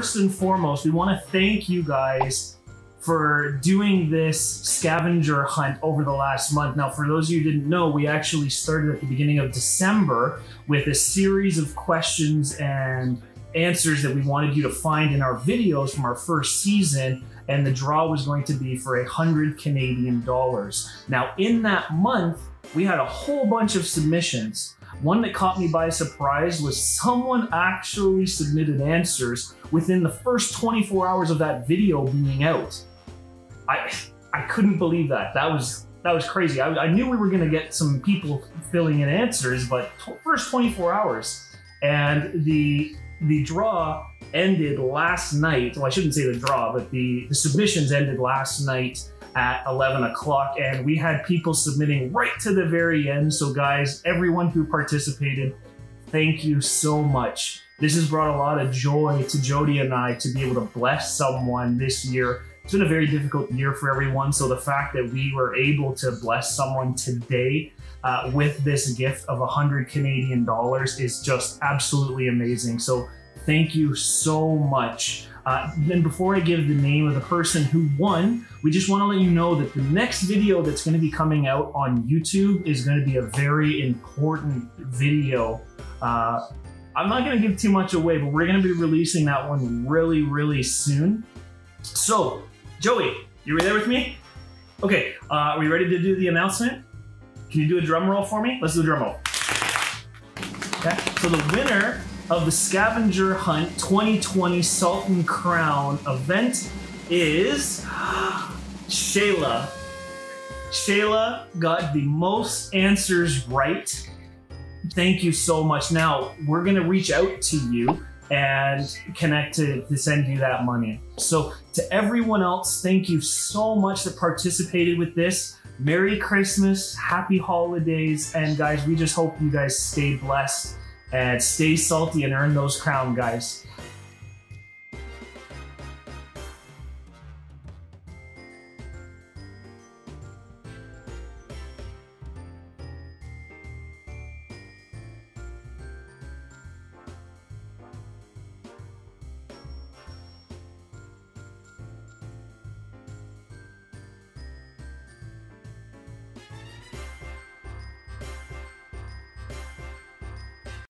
First and foremost, we want to thank you guys for doing this scavenger hunt over the last month. Now, for those of you who didn't know, we actually started at the beginning of December with a series of questions and answers that we wanted you to find in our videos from our first season. And the draw was going to be for a hundred Canadian dollars. Now, in that month, we had a whole bunch of submissions. One that caught me by surprise was someone actually submitted answers within the first 24 hours of that video being out. I I couldn't believe that. That was that was crazy. I, I knew we were going to get some people filling in answers, but first 24 hours, and the the draw ended last night. Well, I shouldn't say the draw, but the the submissions ended last night at 11 o'clock, and we had people submitting right to the very end. So, guys, everyone who participated, thank you so much. This has brought a lot of joy to Jody and I to be able to bless someone this year it's been a very difficult year for everyone. So the fact that we were able to bless someone today uh, with this gift of 100 Canadian dollars is just absolutely amazing. So thank you so much. Uh, before I give the name of the person who won, we just want to let you know that the next video that's going to be coming out on YouTube is going to be a very important video. Uh, I'm not going to give too much away, but we're going to be releasing that one really, really soon. So Joey, you there with me? Okay, uh, are we ready to do the announcement? Can you do a drum roll for me? Let's do a drum roll. Okay, so the winner of the Scavenger Hunt 2020 Salt and Crown event is Shalagh. Shalagh got the most answers right. Thank you so much. Now, we're going to reach out to you and connect to, to send you that money. So to everyone else, thank you so much that participated with this. Merry Christmas, happy holidays, and guys, we just hope you guys stay blessed and stay salty and earn those crown, guys.